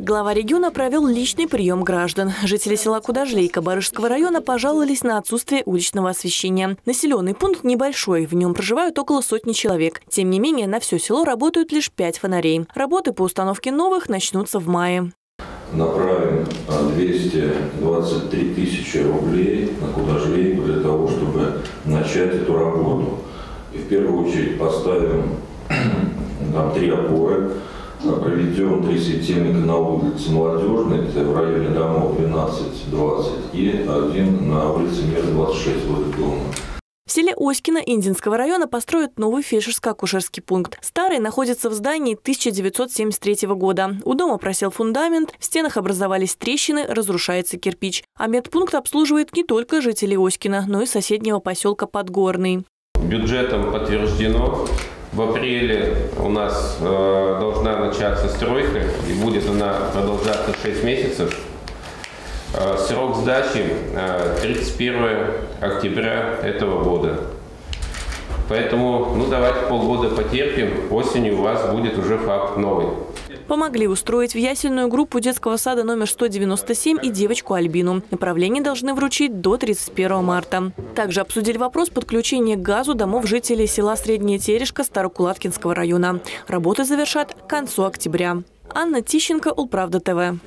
Глава региона провел личный прием граждан. Жители села Кудажлейка Барышского района пожаловались на отсутствие уличного освещения. Населенный пункт небольшой, в нем проживают около сотни человек. Тем не менее, на все село работают лишь пять фонарей. Работы по установке новых начнутся в мае. Направим 223 тысячи рублей на Кудажлейку для того, чтобы начать эту работу. И в первую очередь поставим там три опоры, проведем три на улице Молодежной, это в районе домов 12-20, и один на улице Мира 26 возле дома. В селе Оськино Индинского района построят новый фельдшерско-акушерский пункт. Старый находится в здании 1973 года. У дома просел фундамент, в стенах образовались трещины, разрушается кирпич. А медпункт обслуживает не только жителей Оськина, но и соседнего поселка Подгорный. Бюджетом подтверждено в апреле у нас э, должна начаться стройка, и будет она продолжаться 6 месяцев. Э, срок сдачи э, 31 октября этого года. Поэтому, ну давайте полгода потерпим, осенью у вас будет уже факт новый. Помогли устроить в ясельную группу детского сада номер 197 и девочку Альбину. Направление должны вручить до 31 марта. Также обсудили вопрос подключения к газу домов жителей села Средняя Терешка Старокулаткинского района. Работы завершат к концу октября. Анна Тищенко, Улправда ТВ.